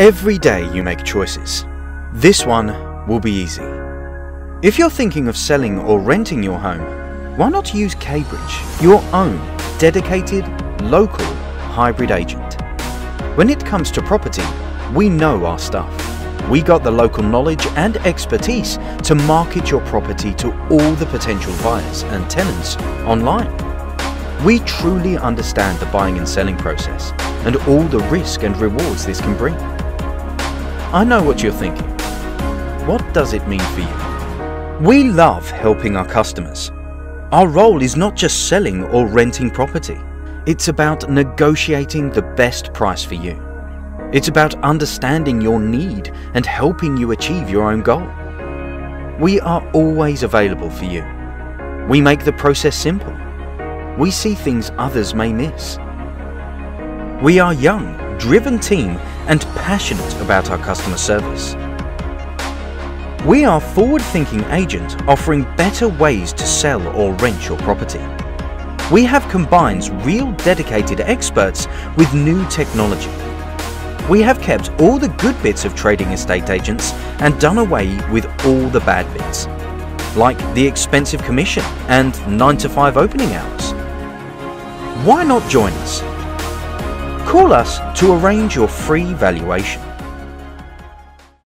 Every day you make choices. This one will be easy. If you're thinking of selling or renting your home, why not use Kaybridge, your own dedicated, local, hybrid agent? When it comes to property, we know our stuff. We got the local knowledge and expertise to market your property to all the potential buyers and tenants online. We truly understand the buying and selling process and all the risk and rewards this can bring. I know what you're thinking. What does it mean for you? We love helping our customers. Our role is not just selling or renting property. It's about negotiating the best price for you. It's about understanding your need and helping you achieve your own goal. We are always available for you. We make the process simple. We see things others may miss. We are young, driven team and passionate about our customer service. We are forward-thinking agent offering better ways to sell or rent your property. We have combines real dedicated experts with new technology. We have kept all the good bits of trading estate agents and done away with all the bad bits, like the expensive commission and 9 to 5 opening hours. Why not join us? Call us to arrange your free valuation.